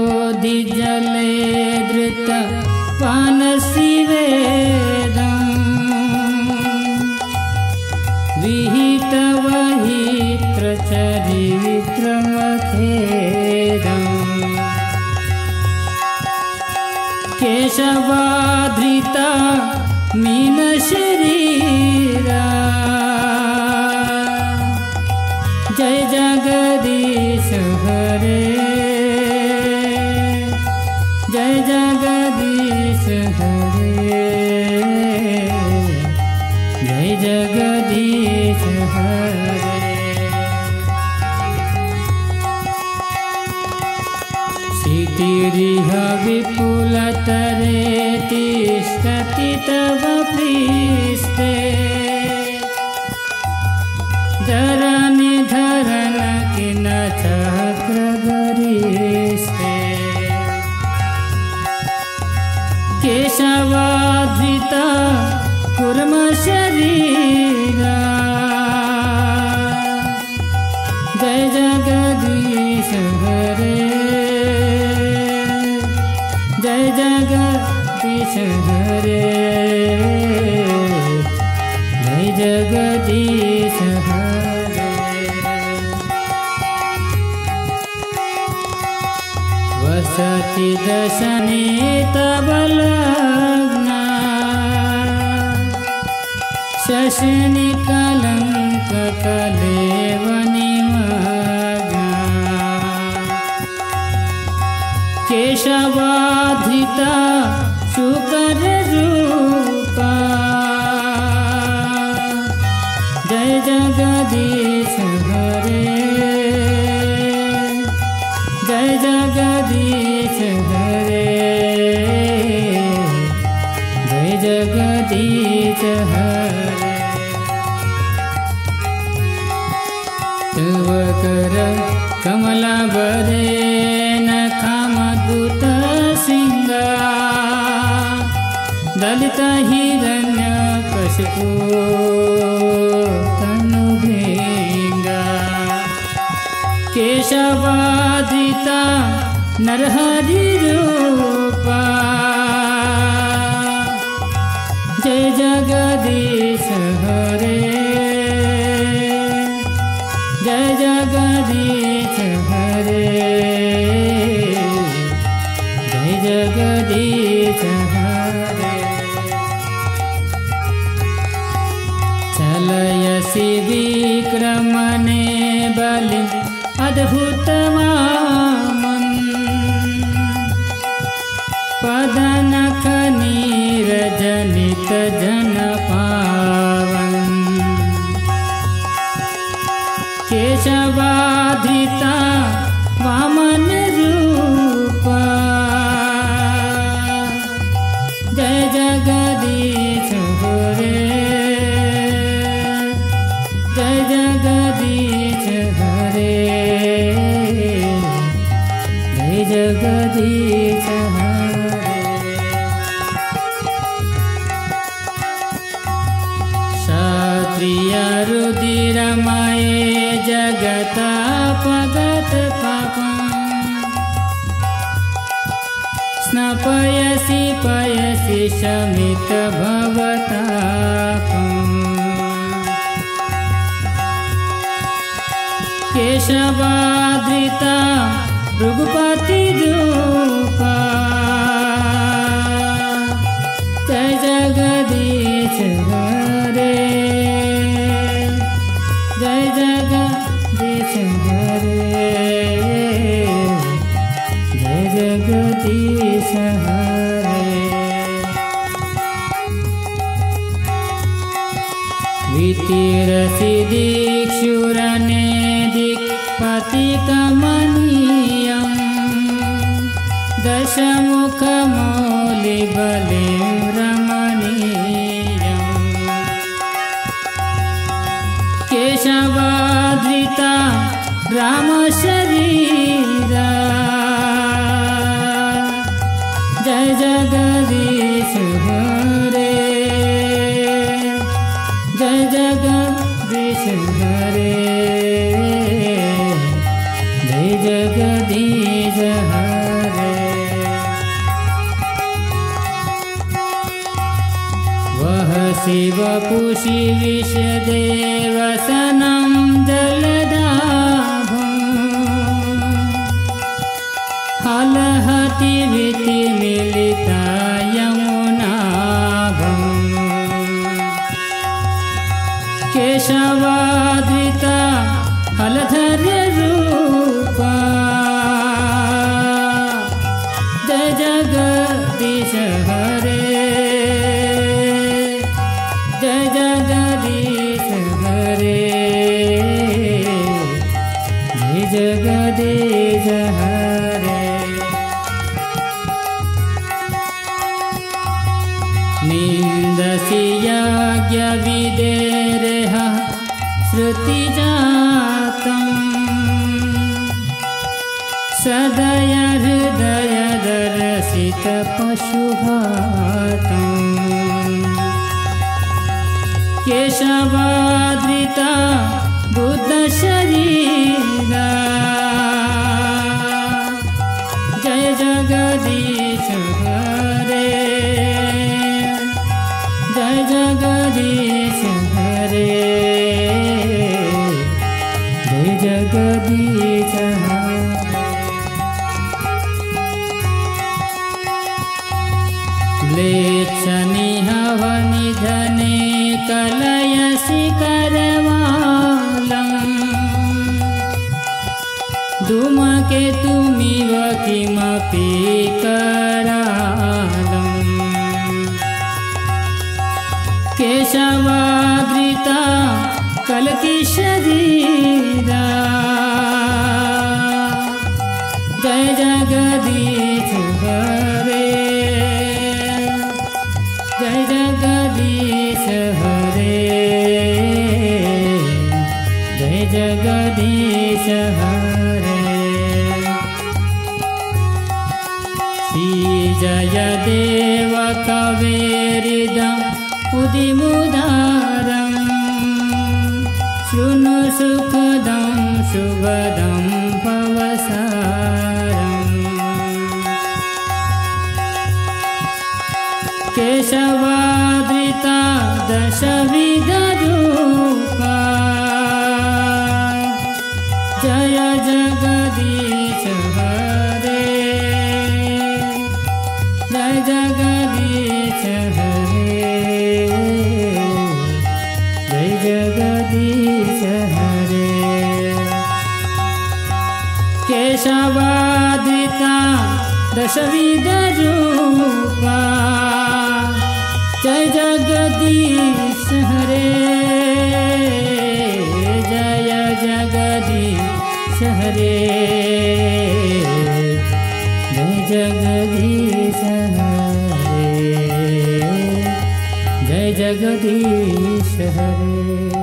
प्रलयपयोधिजले धृत पानशिवेदम् विहितवहित्रचरित्रमखेदम् केशवाधृता मीनशरीरा हरे जय जगदीश हरे जय जगदीश हरे क्षितिरिह विपुलतरे तिष्ठति तव पृष्ठे धरनि धरन किन चक्रगरिष्ठे केशवाधृता कुर्म शरीरा। जय जगदीश हरे। जय जगदीश हरे। जय जगदीश वसति दशने तव लग्ना। शशनि कलङ्क कलेवनिमग्ना केशवाधिता सुकररूपा जगदीश हरे। तव कर कमलाभरे नखामद्भुत सिंगा। दलित हिरण्य कशपो तनुभृङ्गा केशवादिता नरहरिरूपा जगदीश हरे। जय जगदीश हरे। जय जगदीश चलयसि विक्रमणे बलि अद्भुतमामन् केशवाधृता वामनरूपा जय जगदीश हरे जय जगदीश हरे जय जगदीश हरे क्षत्रियरुदिरमये जगतापगत पापम्। स्नपयसि पयसि शमित भवतापम् केशवाधृता भृगुपतिरूपा जय जगदीश दशमुखमौलिबले रमणीयम् केशवाधृता रामशरीरा देवसनं जलदाभं हलहतिविति मिलिता यमुनाभम् केशवाद्रिता हलधर्यरूपा। जय जगदीश हरे निन्दसि याज्ञविदेरः श्रुतिजातम्। सदय हृदय दर्शितपशुघातम् केशवाद्रिता बुद्धशरीरा। जय जगदीश हरे जय जगदीश हरे म्लेच्छनिहवनिधने कलयसि करवालम्। धूमकेतुमिव किमपि करालम् केशवाद्रिता कलकिशरीरा। जय जगदीश हरे। जय जगदीश हरे। जय जगदीश हरे। श्रीजय देव कवेरिदम् उदिमुदारम्। शृणु सुखदं शुभदं भवसारम् केशवाद्रिता दशविधरूपा केशवादिता दशविधरूपा। जय जगदीश हरे। जय जगदीश हरे। जय जगदीश हरे। जय जगदीश हरे